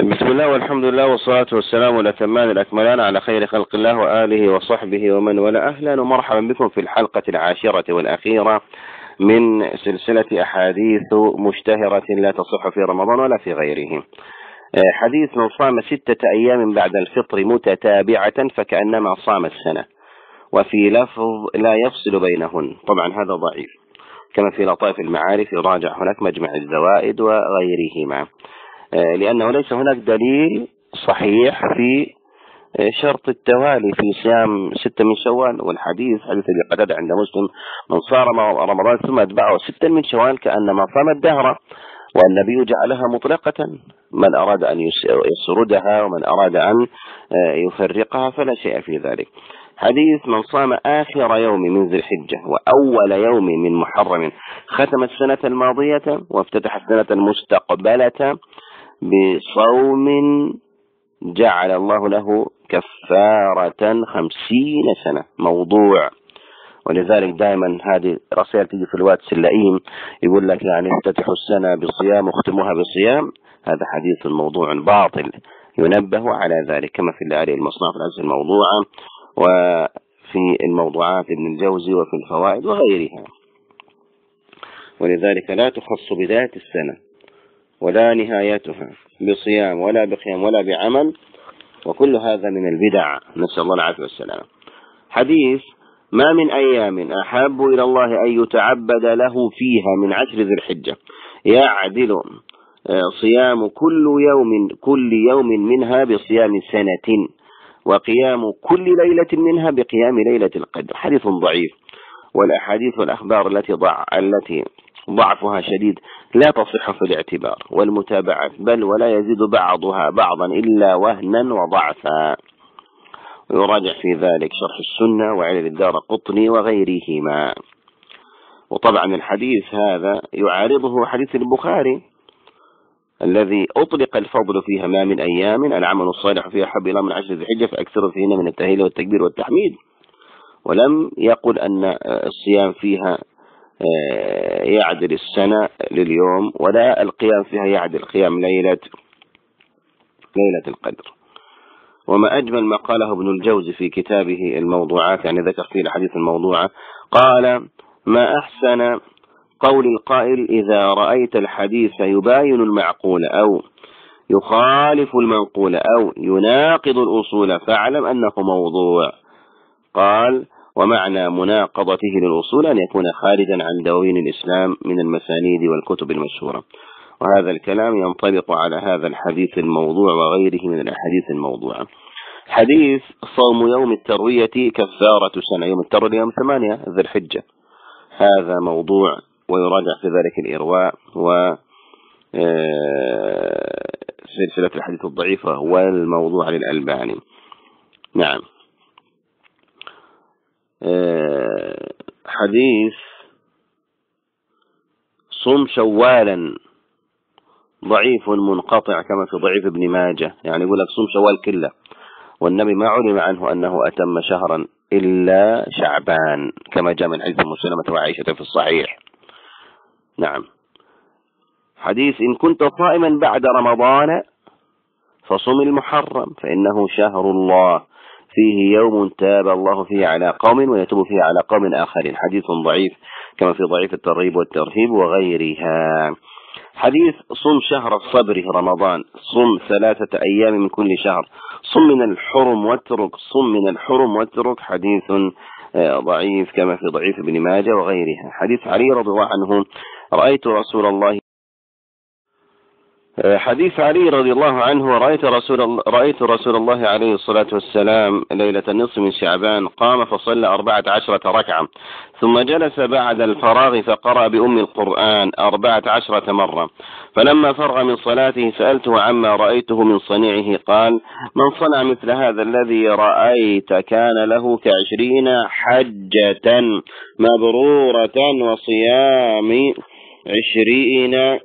بسم الله والحمد لله والصلاة والسلام الأتمان الأكملان على خير خلق الله وآله وصحبه ومن ولا أهلا ومرحبا بكم في الحلقة العاشرة والأخيرة من سلسلة أحاديث مشتهرة لا تصح في رمضان ولا في غيره. حديث من صام ستة أيام بعد الفطر متتابعة فكأنما صام السنة وفي لفظ لا يفصل بينهن. طبعا هذا ضعيف كما في لطائف المعارف يراجع هناك مجمع الزوائد وغيرهما. آه، لأنه ليس هناك دليل صحيح في آه، شرط التوالي في صيام ستة من شوال والحديث حديث اللي قتادة عند مسلم من صار رمضان ثم أتبعه ستة من شوال كأنما صام الدهر والنبي جعلها مطلقة من أراد أن يسردها ومن أراد أن آه، يفرقها فلا شيء في ذلك. حديث من صام آخر يوم من ذي الحجة وأول يوم من محرم ختم السنة الماضية وافتتح السنة المستقبلة بصوم جعل الله له كفارة خمسين سنة. موضوع. ولذلك دائما هذه رسائل تجي في الواتس اللئيم يقول لك يعني افتتحوا السنة بصيام واختموها بصيام. هذا حديث موضوع باطل. ينبه على ذلك كما في المصنع في الأجهزة الموضوعة وفي الموضوعات ابن الجوزي وفي الفوائد وغيرها. ولذلك لا تخص بداية السنة. ولا نهايتها بصيام ولا بقيام ولا بعمل وكل هذا من البدع. نسأل الله العافية والسلام. حديث ما من أيام أحب إلى الله أن يتعبد له فيها من عشر ذي الحجة. يعدل آه، صيام كل يوم كل يوم منها بصيام سنة وقيام كل ليلة منها بقيام ليلة القدر. حديث ضعيف. والأحاديث والأخبار التي ضع التي ضعفها شديد لا تصح في الاعتبار والمتابعة بل ولا يزيد بعضها بعضا إلا وهنا وضعفا. ويراجع في ذلك شرح السنة وعلل الدار قطني وغيرهما. وطبعا الحديث هذا يعارضه حديث البخاري الذي أطلق الفضل فيها ما من أيام العمل الصالح فيها حب إلى من عشر ذي الحجة فأكثر فيهن من التهليل والتكبير والتحميد. ولم يقل أن الصيام فيها يعدل السنة لليوم ولا القيام فيها يعدل قيام ليلة ليلة القدر. وما أجمل ما قاله ابن الجوزي في كتابه الموضوعات يعني ذكر فيه الحديث الموضوعة قال ما أحسن قول القائل إذا رأيت الحديث يباين المعقول أو يخالف المنقول أو يناقض الأصول فاعلم أنه موضوع. قال ومعنى مناقضته للأصول أن يكون خارجا عن دواوين الإسلام من المسانيد والكتب المشهورة. وهذا الكلام ينطبق على هذا الحديث الموضوع وغيره من الأحاديث الموضوعة. حديث صوم يوم التروية كفارة سنة يوم التروية يوم ثمانية ذي الحجة. هذا موضوع ويراجع في ذلك الإرواء و آه، سلسلة الحديث الضعيفة والموضوع للألباني. نعم. حديث صم شوالا ضعيف منقطع كما في ضعيف ابن ماجه. يعني يقول لك صم شوال كله. والنبي ما علم عنه أنه أتم شهرا إلا شعبان كما جاء من حديث مسلمة وعائشة في الصحيح. نعم. حديث إن كنت صائما بعد رمضان فصم المحرم فإنه شهر الله. فيه يوم تاب الله فيه على قوم ويتوب فيه على قوم آخرين. حديث ضعيف كما في ضعيف الترغيب والترهيب وغيرها. حديث صم شهر الصبر رمضان. صم ثلاثة أيام من كل شهر. صم من الحرم واترك. صم من الحرم واترك. حديث آه، ضعيف كما في ضعيف ابن ماجه وغيرها. حديث علي رضي الله عنه. رأيت رسول الله حديث علي رضي الله عنه رأيت رسول رأيت رسول الله عليه الصلاة والسلام ليلة النصف من شعبان قام فصلى أربعة عشرة ركعة ثم جلس بعد الفراغ فقرأ بأم القرآن أربعة عشرة مرة. فلما فرغ من صلاته سألته عما رأيته من صنيعه قال من صنع مثل هذا الذي رأيت كان له كعشرين حجة مبرورة وصيام عشرين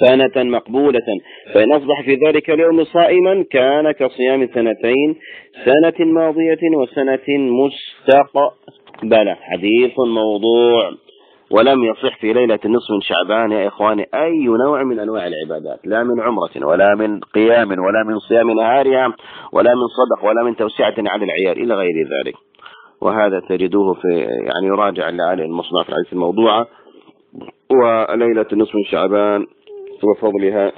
سنة مقبولة. فإن أصبح في ذلك اليوم صائما كان كصيام سنتين سنة ماضية وسنة مستقبلة. حديث موضوع. ولم يصح في ليلة النصف من شعبان يا إخواني أي نوع من أنواع العبادات. لا من عمرة ولا من قيام ولا من صيام نهارها ولا من صدق ولا من توسعة على العيال إلى غير ذلك. وهذا تجدوه في يعني يراجع لآله المصنع في الحديث الموضوعة وليلة النصف من شعبان وفضلها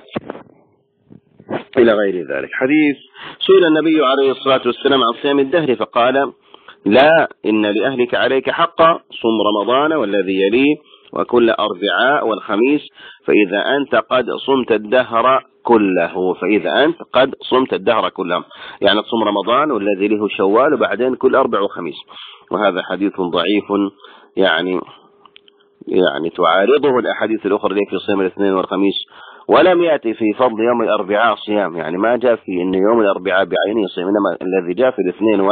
إلى غير ذلك. حديث سئل النبي عليه الصلاة والسلام عن صيام الدهر فقال لا إن لأهلك عليك حقا صم رمضان والذي يليه وكل أربعاء والخميس فإذا أنت قد صمت الدهر كله فإذا أنت قد صمت الدهر كله. يعني تصوم رمضان والذي له شوال وبعدين كل أربع وخميس. وهذا حديث ضعيف يعني يعني تعارضه الأحاديث الأخرى التي في صيام الاثنين والخميس ولم يأتي في فضل يوم الأربعاء صيام. يعني ما جاء في أن يوم الأربعاء بعينه صيام إنما الذي جاء في الاثنين و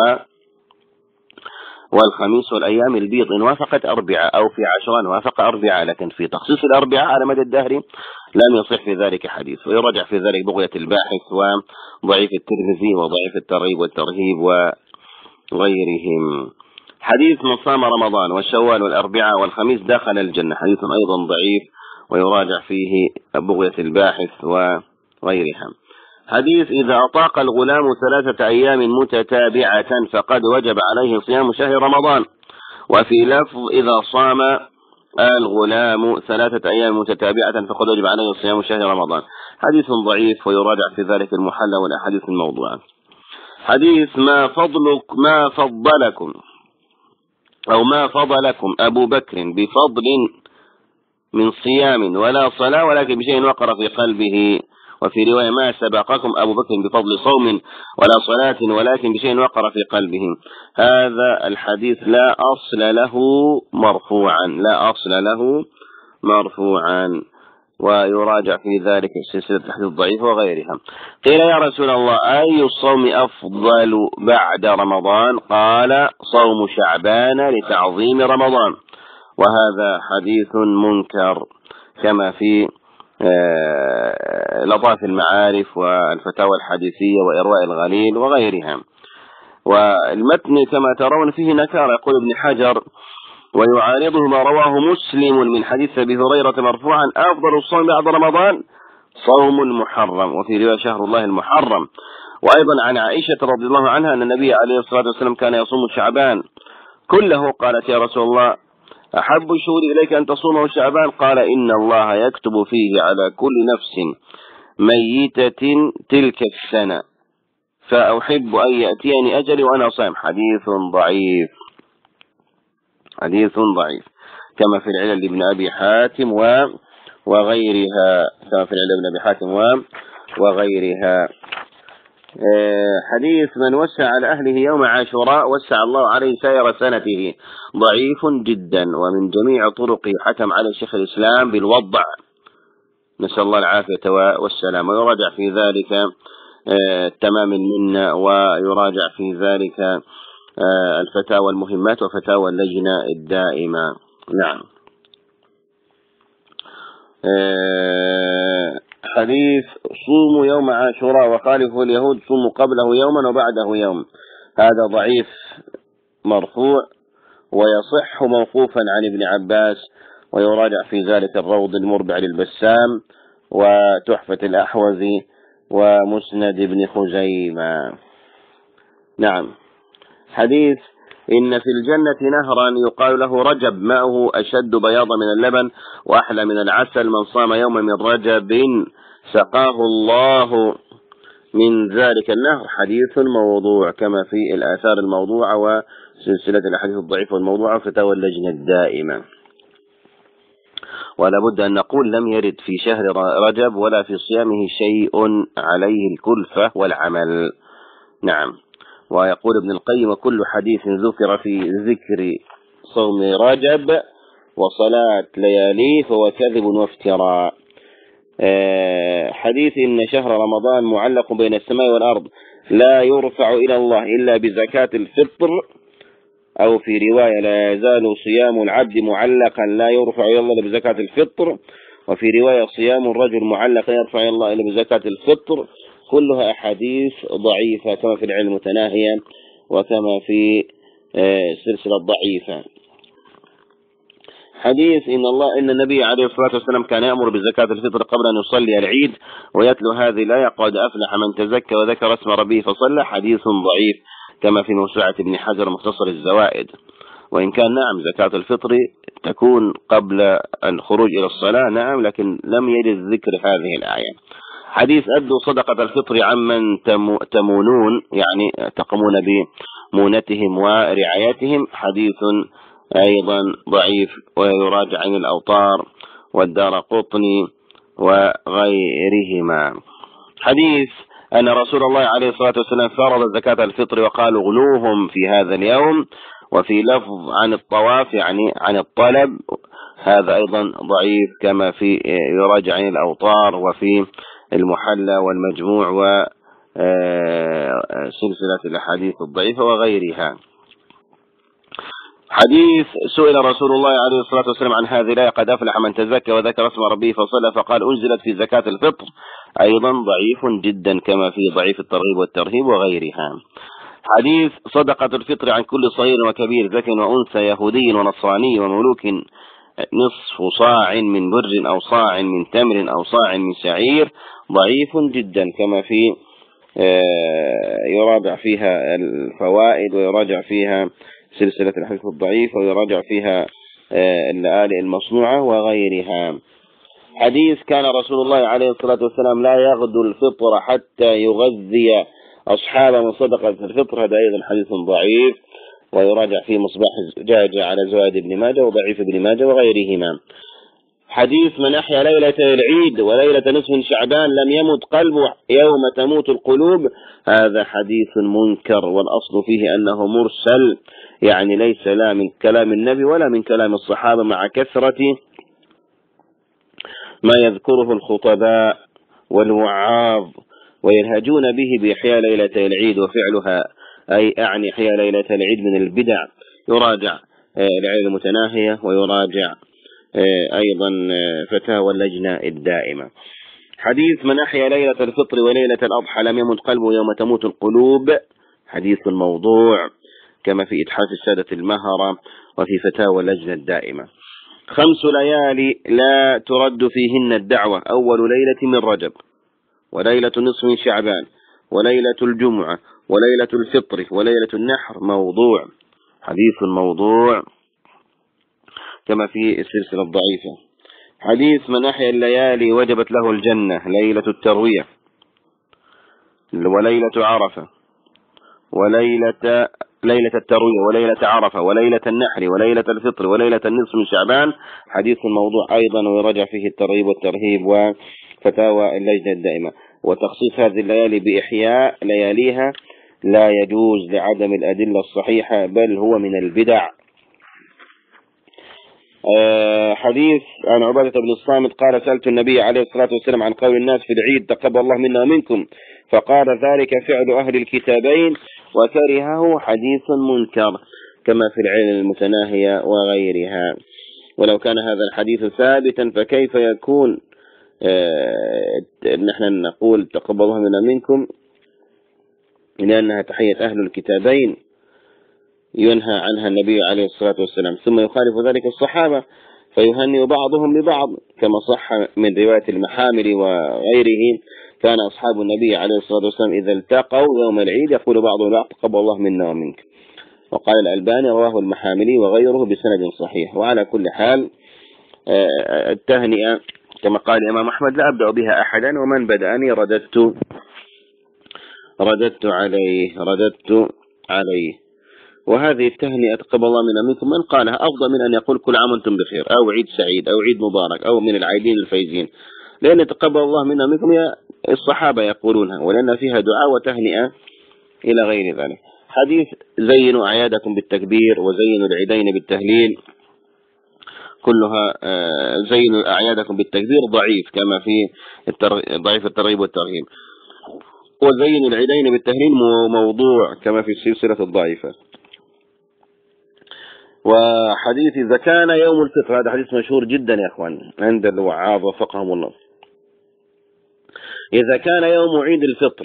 والخميس والأيام البيض إن وافقت أربعة أو في عشرة وافق أربعة لكن في تخصيص الأربعة على مدى الدهر لم يصح في ذلك حديث. ويرجع في ذلك بغية الباحث وضعيف الترمذي وضعيف الترغيب والترهيب وغيرهم. حديث من صام رمضان والشوال والأربعاء والخميس دخل الجنة. حديث أيضا ضعيف ويراجع فيه بغية الباحث وغيرها. حديث إذا أطاق الغلام ثلاثة أيام متتابعة فقد وجب عليه صيام شهر رمضان. وفي لفظ إذا صام الغلام ثلاثة أيام متتابعة فقد وجب عليه صيام شهر رمضان. حديث ضعيف ويراجع في ذلك المحلى والأحاديث الموضوعة. حديث ما فضلك ما فضلكم. أو ما فضلكم أبو بكر بفضل من صيام ولا صلاة ولكن بشيء وقر في قلبه. وفي رواية ما سبقكم أبو بكر بفضل صوم ولا صلاة ولكن بشيء وقر في قلبه. هذا الحديث لا أصل له مرفوعا لا أصل له مرفوعا. ويراجع في ذلك سلسلة الحديث الضعيف وغيرها. قيل يا رسول الله أي الصوم أفضل بعد رمضان؟ قال صوم شعبان لتعظيم رمضان. وهذا حديث منكر كما في آه، لطاف المعارف والفتاوى الحديثية وإرواء الغليل وغيرها. والمتن كما ترون فيه نكار يقول ابن حجر ويعارضه ما رواه مسلم من حديث أبي هريرة مرفوعا. أفضل الصوم بعد رمضان صوم المحرم وفي رواية شهر الله المحرم. وأيضا عن عائشة رضي الله عنها أن النبي عليه الصلاة والسلام كان يصوم شعبان. كله قالت يا رسول الله أحب الشهور إليك أن تصومه شعبان؟ قال إن الله يكتب فيه على كل نفس ميتة تلك السنة فأحب أن يأتيني أجلي وأنا صائم. حديث ضعيف. حديث ضعيف كما في العلل لابن أبي حاتم و وغيرها كما في العلل لابن أبي حاتم و وغيرها. آه، حديث من وسع على أهله يوم عاشوراء وسع الله عليه سائر سنته. ضعيف جدا ومن جميع طرقه حكم على شيخ الإسلام بالوضع. نسأل الله العافية والسلام. ويراجع في ذلك آه، تمام المنة ويراجع في ذلك. الفتاوى المهمات وفتاوى اللجنة الدائمة. نعم. حديث صوموا يوم عاشوراء وخالفوا اليهود صوموا قبله يوما وبعده يوم. هذا ضعيف مرفوع ويصح موقوفا عن ابن عباس ويراجع في ذلك الروض المربع للبسام وتحفة الأحوذي ومسند ابن خزيمة. نعم. حديث إن في الجنة نهرا يقال له رجب ماؤه أشد بياضا من اللبن وأحلى من العسل من صام يوما من رجب سقاه الله من ذلك النهر. حديث موضوع كما في الآثار الموضوعة وسلسلة الأحاديث الضعيفة والموضوعة وفتاوى اللجنة الدائمة. ولا بد أن نقول لم يرد في شهر رجب ولا في صيامه شيء عليه الكلفة والعمل. نعم. ويقول ابن القيم وكل حديث ذكر في ذكر صوم رجب وصلاة لياليه فهو كذب وافتراء. آه، حديث إن شهر رمضان معلق بين السماء والأرض لا يرفع إلى الله إلا بزكاة الفطر أو في رواية لا يزال صيام العبد معلقا لا يرفع إلى الله إلا بزكاة الفطر وفي رواية صيام الرجل معلقا يرفع إلى الله إلا بزكاة الفطر كلها أحاديث ضعيفة كما في العلم متناهيا وكما في آه، سلسلة ضعيفة. حديث إن الله إن النبي عليه الصلاة والسلام كان يأمر بزكاة الفطر قبل أن يصلي العيد ويتلو هذه الآية قد أفلح من تزكى وذكر اسم ربه فصلى حديث ضعيف كما في موسوعة ابن حجر مختصر الزوائد. وإن كان نعم زكاة الفطر تكون قبل الخروج إلى الصلاة نعم لكن لم يرد ذكر هذه الآية. حديث أدوا صدقة الفطر عمن تمونون يعني تقومون بمونتهم ورعايتهم. حديث أيضا ضعيف ويراجع عن الأوطار والدار قطني وغيرهما. حديث أن رسول الله عليه الصلاة والسلام فرض زكاة الفطر وقال اغلوهم في هذا اليوم وفي لفظ عن الطواف يعني عن الطلب. هذا أيضا ضعيف كما في يراجع عن الأوطار وفي المحلى والمجموع وسلسلة آه، الأحاديث الضعيفة وغيرها. حديث سئل رسول الله عليه الصلاة والسلام عن هذه الآية قد أفلح من تزكى وذكر اسم ربه فصلى فقال أنزلت في زكاة الفطر. أيضا ضعيف جدا كما في ضعيف الترغيب والترهيب وغيرها. حديث صدقة الفطر عن كل صغير وكبير ذكر وأنثى يهودي ونصراني وملوك. نصف صاع من بر أو صاع من تمر أو صاع من شعير ضعيف جدا كما في آه، يراجع فيها الفوائد ويراجع فيها سلسلة الحديث الضعيف ويراجع فيها آه، اللآلئ المصنوعة وغيرها. حديث كان رسول الله عليه الصلاة والسلام لا يغدو الفطر حتى يغذي أصحاب من صدقة الفطر هذا أيضا حديث ضعيف. ويراجع في مصباح جاجة على زواد بن ماجه وضعيف ابن ماجه وغيرهما. حديث من أحيا ليلة العيد وليلة نصف شعبان لم يمت قلبه يوم تموت القلوب هذا حديث منكر والأصل فيه أنه مرسل يعني ليس لا من كلام النبي ولا من كلام الصحابة مع كثرة ما يذكره الخطباء والوعاظ وينهجون به بإحياء ليلة العيد وفعلها أي أعني إحياء ليلة العيد من البدع يراجع آه، العيد المتناهية ويراجع آه، أيضا آه، فتاوى اللجنة الدائمة. حديث من أحيا ليلة الفطر وليلة الأضحى لم يمت قلبه يوم تموت القلوب. حديث موضوع كما في إتحاف السادة المهرة وفي فتاوى اللجنة الدائمة. خمس ليالي لا ترد فيهن الدعوة أول ليلة من رجب وليلة نصف من شعبان وليلة الجمعة وليلة الفطر وليلة النحر موضوع حديث موضوع كما في السلسلة الضعيفة. حديث من أحيا الليالي وجبت له الجنة ليلة التروية وليلة عرفة وليلة ليلة التروية وليلة عرفة وليلة النحر وليلة الفطر وليلة النصف من شعبان. حديث الموضوع أيضا ويرجع فيه الترغيب والترهيب وفتاوى اللجنة الدائمة. وتخصيص هذه الليالي بإحياء لياليها لا يجوز لعدم الأدلة الصحيحة بل هو من البدع. آه، حديث عن عبادة بن الصامت قال سألت النبي عليه الصلاة والسلام عن قول الناس في العيد تقبل الله منا ومنكم. فقال ذلك فعل أهل الكتابين وكرهه حديث منكر كما في العلم المتناهية وغيرها. ولو كان هذا الحديث ثابتا فكيف يكون؟ آه، نحن نقول تقبل الله منا منكم لأنها تحية أهل الكتابين ينهى عنها النبي عليه الصلاة والسلام. ثم يخالف ذلك الصحابة فيهنئ بعضهم ببعض. كما صح من رواية المحامل وغيره كان أصحاب النبي عليه الصلاة والسلام إذا التقوا يوم العيد يقول بعضهم لا تقبل الله منا ومنك. وقال الألباني رواه المحاملي وغيره بسند صحيح. وعلى كل حال آه، التهنئة كما قال الإمام أحمد لا أبدأ بها أحدا ومن بدأني رددت رددت عليه رددت عليه. وهذه التهنئة تقبل الله منا منكم من قالها؟ أفضل من أن يقول كل عام وأنتم بخير أو عيد سعيد أو عيد مبارك أو من العيدين الفايزين لأن تقبل الله منا منكم يا الصحابة يقولونها ولأن فيها دعاء وتهنئة إلى غير ذلك. حديث زينوا أعيادكم بالتكبير وزينوا العيدين بالتهليل. كلها آه، زينوا أعيادكم بالتكبير ضعيف كما في ضعيف الترغيب والترهيب. وزينوا العيدين بالتهليل موضوع كما في السلسلة الضعيفة. وحديث إذا كان يوم الفطر هذا حديث مشهور جدا يا أخوان عند الوعاظ وفقهم الله. إذا كان يوم عيد الفطر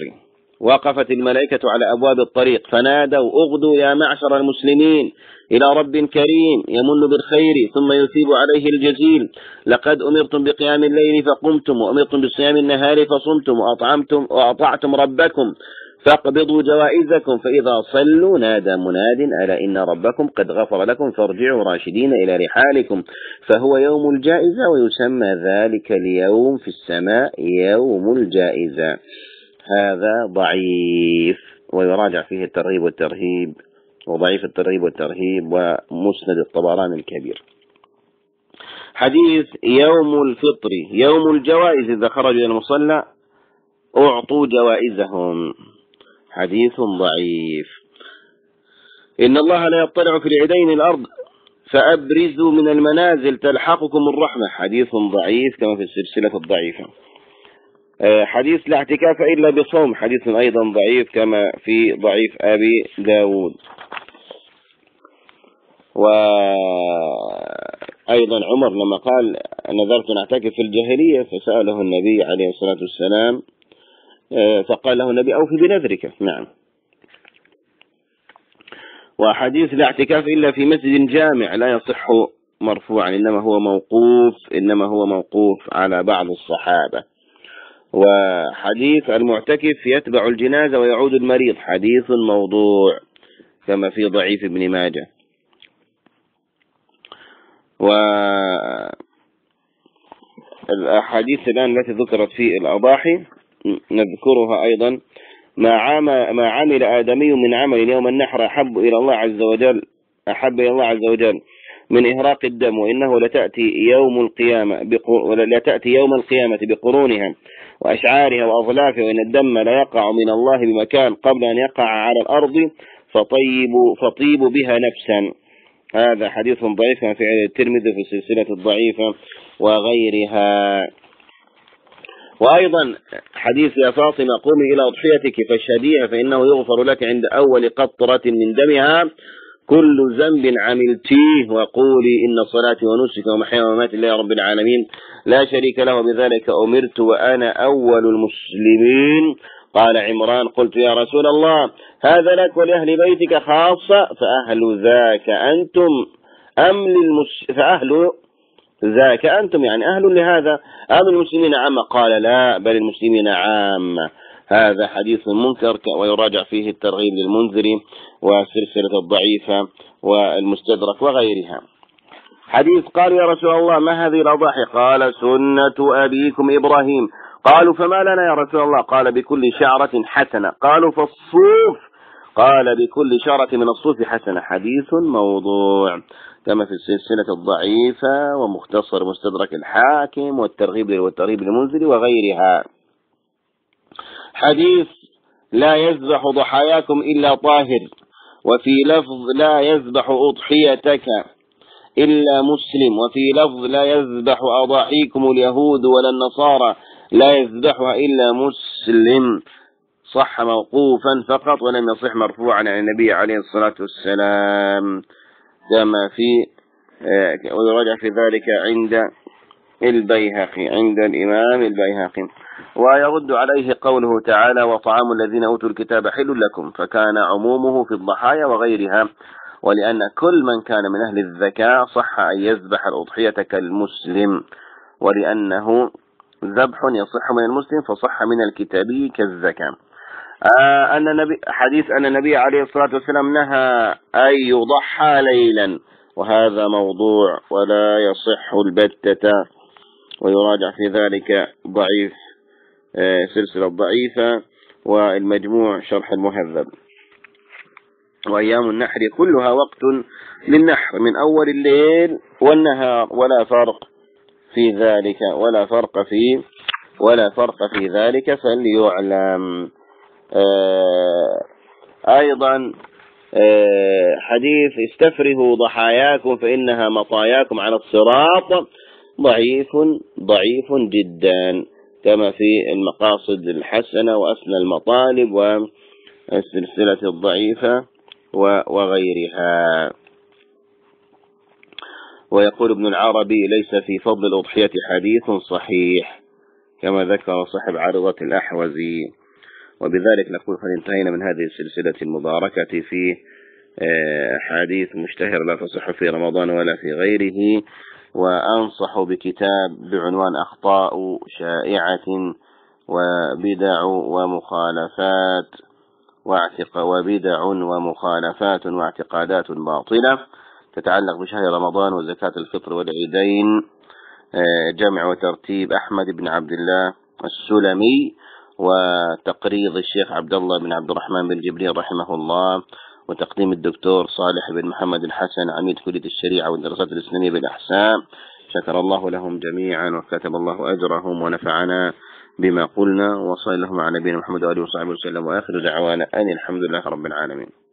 وقفت الملائكة على أبواب الطريق فنادوا أغدوا يا معشر المسلمين إلى رب كريم يمن بالخير ثم يثيب عليه الجزيل. لقد أمرتم بقيام الليل فقمتم وأمرتم بصيام النهار فصمتم وأطعمتم وأطعتم ربكم. فاقبضوا جوائزكم فإذا صلوا نادى مناد ألا إن ربكم قد غفر لكم فارجعوا راشدين إلى رحالكم. فهو يوم الجائزة ويسمى ذلك اليوم في السماء يوم الجائزة. هذا ضعيف ويراجع فيه الترغيب والترهيب وضعيف الترغيب والترهيب ومسند الطبراني الكبير. حديث يوم الفطر يوم الجوائز إذا خرجوا إلى المصلى أعطوا جوائزهم. حديث ضعيف. إن الله لا يطلع في العيدين الأرض فأبرزوا من المنازل تلحقكم الرحمة. حديث ضعيف كما في السلسلة الضعيفة. حديث لا اعتكاف إلا بصوم حديث أيضا ضعيف كما في ضعيف أبي داود. وأيضا عمر لما قال نذرت نعتكف في الجاهلية فسأله النبي عليه الصلاة والسلام آه، فقال له النبي أوفي بنذرك. نعم. وحديث لا اعتكاف إلا في مسجد جامع لا يصح مرفوعا إنما هو موقوف إنما هو موقوف على بعض الصحابة. وحديث المعتكف يتبع الجنازة ويعود المريض. حديث موضوع كما في ضعيف ابن ماجه. و الأحاديث الآن التي ذكرت في الأضاحي نذكرها أيضا. ما عام ما عمل آدمي من عمل يوم النحر أحب إلى الله عز وجل أحب إلى الله عز وجل. من إهراق الدم وإنه لتأتي يوم القيامة ولا تأتي يوم القيامة بقرونها وأشعارها وأظلافها وإن الدم لا يقع من الله بمكان قبل أن يقع على الأرض فطيب فطيب بها نفسا. هذا حديث ضعيف في الترمذي في السلسلة الضعيفة وغيرها. وأيضا حديث يا فاطمة قومي إلى أضحيتك فاشهديها فإنه يغفر لك عند أول قطرة من دمها. كل ذنب عملتيه وقولي إن صلاتي ونسك ومحيا ومماتي لله رب العالمين. لا شريك له بذلك أمرت وأنا أول المسلمين. قال عمران قلت يا رسول الله هذا لك ولأهل بيتك خاصة فأهل ذاك أنتم أم للمس... فأهل ذاك أنتم يعني أهل لهذا أم المسلمين عامة؟ قال لا بل المسلمين عامة. هذا حديث منكر ويراجع فيه الترغيب للمنذري وسلسلة الضعيفة والمستدرك وغيرها. حديث قال يا رسول الله ما هذه الأضاحي؟ قال سنة أبيكم إبراهيم. قالوا فما لنا يا رسول الله؟ قال بكل شعرة حسنة. قالوا فالصوف. قال بكل شعرة من الصوف حسنة. حديث موضوع كما في السلسلة الضعيفة ومختصر مستدرك الحاكم والترغيب والترغيب المنزل وغيرها. حديث لا يذبح ضحاياكم إلا طاهر وفي لفظ لا يذبح أضحيتك إلا مسلم وفي لفظ لا يذبح أضاحيكم اليهود ولا النصارى لا يذبحها إلا مسلم صح موقوفا فقط ولم يصح مرفوعا عن النبي عليه الصلاة والسلام. كما في آه، ويراجع في ذلك عند البيهقي عند الإمام البيهقي. ويرد عليه قوله تعالى وطعام الذين أوتوا الكتاب حل لكم فكان عمومه في الضحايا وغيرها. ولأن كل من كان من أهل الذكاء صح أن يذبح الأضحية كالمسلم. ولأنه ذبح يصح من المسلم فصح من الكتابي كالزكاة أن النبي حديث أن النبي عليه الصلاة والسلام نهى أن يضحى ليلا. وهذا موضوع ولا يصح البتة. ويراجع في ذلك ضعيف. سلسلة ضعيفة والمجموع شرح المهذب وأيام النحر كلها وقت للنحر من أول الليل والنهار ولا فرق في ذلك ولا فرق في ولا فرق في ذلك فليعلم. آه، أيضا آه، حديث استفرهوا ضحاياكم فإنها مطاياكم على الصراط ضعيف ضعيف جدا. كما في المقاصد الحسنة وأسنى المطالب والسلسلة الضعيفة وغيرها. ويقول ابن العربي ليس في فضل الأضحية حديث صحيح كما ذكر صاحب عارضة الأحوزي. وبذلك نقول قد انتهينا من هذه السلسلة المباركة في آه، حديث مشتهر لا تصح في رمضان ولا في غيره. وأنصح بكتاب بعنوان أخطاء شائعة وبدع ومخالفات واعتق وبدع ومخالفات واعتقادات باطلة تتعلق بشهر رمضان وزكاة الفطر والعيدين. آه، جمع وترتيب أحمد بن عبد الله السلمي وتقريض الشيخ عبد الله بن عبد الرحمن بن جبريل رحمه الله. وتقديم الدكتور صالح بن محمد الحسن عميد كلية الشريعة والدراسات الإسلامية بالأحسان شكر الله لهم جميعا وكتب الله أجرهم ونفعنا بما قلنا. وصلى اللهم على نبينا محمد وآله وصحبه وسلم. وآخر دعوانا أن الحمد لله رب العالمين.